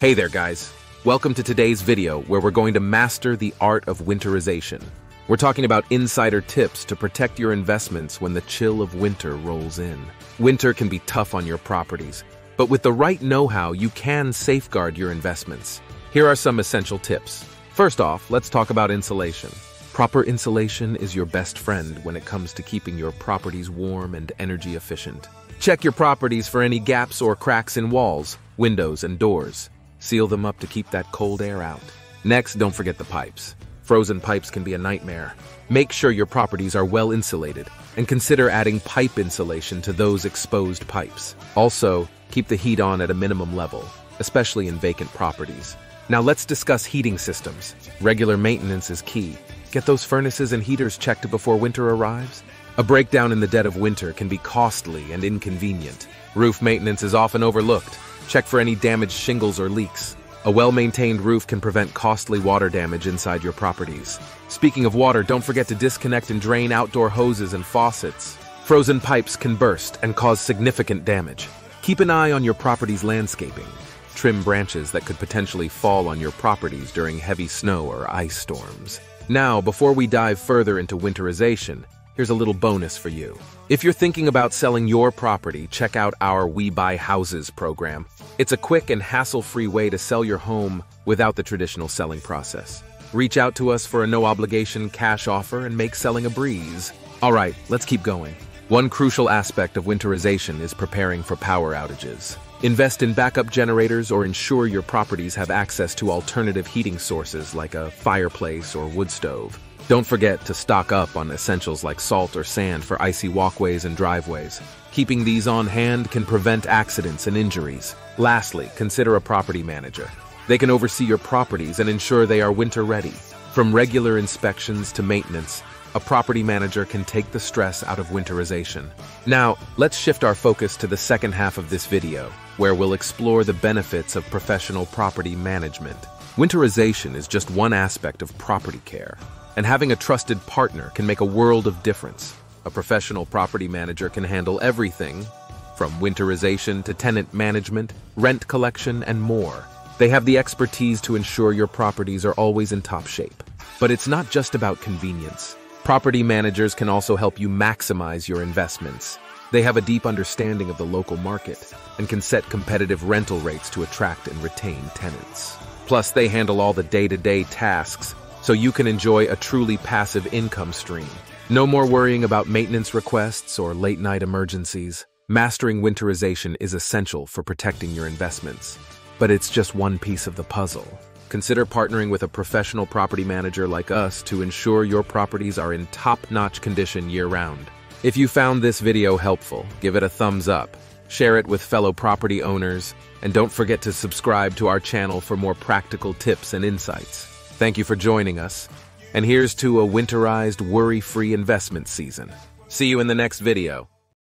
Hey there guys, welcome to today's video where we're going to master the art of winterization. We're talking about insider tips to protect your investments when the chill of winter rolls in. Winter can be tough on your properties, but with the right know-how you can safeguard your investments. Here are some essential tips. First off, let's talk about insulation. Proper insulation is your best friend when it comes to keeping your properties warm and energy efficient. Check your properties for any gaps or cracks in walls, windows, and doors. Seal them up to keep that cold air out. Next, don't forget the pipes. Frozen pipes can be a nightmare. Make sure your properties are well insulated and consider adding pipe insulation to those exposed pipes. Also, keep the heat on at a minimum level, especially in vacant properties. Now let's discuss heating systems. Regular maintenance is key. Get those furnaces and heaters checked before winter arrives. A breakdown in the dead of winter can be costly and inconvenient. Roof maintenance is often overlooked. Check for any damaged shingles or leaks. A well-maintained roof can prevent costly water damage inside your properties. Speaking of water, don't forget to disconnect and drain outdoor hoses and faucets. Frozen pipes can burst and cause significant damage. Keep an eye on your property's landscaping. Trim branches that could potentially fall on your properties during heavy snow or ice storms. Now, before we dive further into winterization, here's a little bonus for you. If you're thinking about selling your property, check out our We Buy Houses program. It's a quick and hassle-free way to sell your home without the traditional selling process. Reach out to us for a no-obligation cash offer and make selling a breeze. All right, let's keep going. One crucial aspect of winterization is preparing for power outages. Invest in backup generators or ensure your properties have access to alternative heating sources like a fireplace or wood stove. Don't forget to stock up on essentials like salt or sand for icy walkways and driveways. Keeping these on hand can prevent accidents and injuries. Lastly, consider a property manager. They can oversee your properties and ensure they are winter ready. From regular inspections to maintenance, a property manager can take the stress out of winterization. Now, let's shift our focus to the second half of this video, where we'll explore the benefits of professional property management. Winterization is just one aspect of property care and having a trusted partner can make a world of difference. A professional property manager can handle everything from winterization to tenant management, rent collection, and more. They have the expertise to ensure your properties are always in top shape. But it's not just about convenience. Property managers can also help you maximize your investments. They have a deep understanding of the local market and can set competitive rental rates to attract and retain tenants. Plus, they handle all the day-to-day -day tasks so you can enjoy a truly passive income stream. No more worrying about maintenance requests or late night emergencies. Mastering winterization is essential for protecting your investments. But it's just one piece of the puzzle. Consider partnering with a professional property manager like us to ensure your properties are in top-notch condition year-round. If you found this video helpful, give it a thumbs up, share it with fellow property owners, and don't forget to subscribe to our channel for more practical tips and insights. Thank you for joining us. And here's to a winterized, worry-free investment season. See you in the next video.